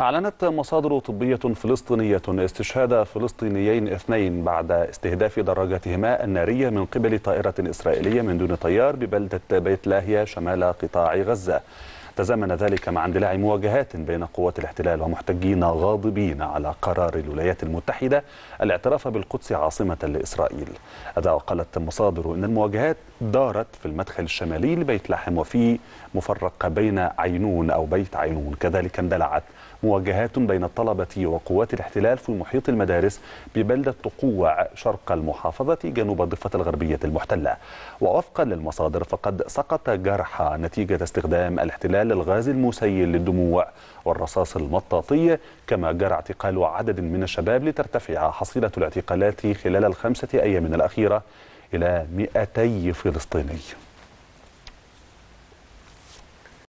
أعلنت مصادر طبية فلسطينية استشهاد فلسطينيين اثنين بعد استهداف دراجتهما النارية من قبل طائرة إسرائيلية من دون طيار ببلدة بيت لاهيا شمال قطاع غزة. تزامن ذلك مع اندلاع مواجهات بين قوات الاحتلال ومحتجين غاضبين على قرار الولايات المتحدة الاعتراف بالقدس عاصمة لإسرائيل. هذا وقالت مصادر أن المواجهات دارت في المدخل الشمالي لبيت لحم وفي مفرق بين عينون أو بيت عينون. كذلك اندلعت مواجهات بين الطلبة وقوات الاحتلال في محيط المدارس ببلدة طقوع شرق المحافظة جنوب الضفة الغربية المحتلة. ووفقا للمصادر فقد سقط جرحى نتيجة استخدام الاحتلال الغاز المسيل للدموع والرصاص المطاطي كما جرى اعتقال عدد من الشباب لترتفع حصيلة الاعتقالات خلال الخمسة أيام الأخيرة إلى 200 فلسطيني.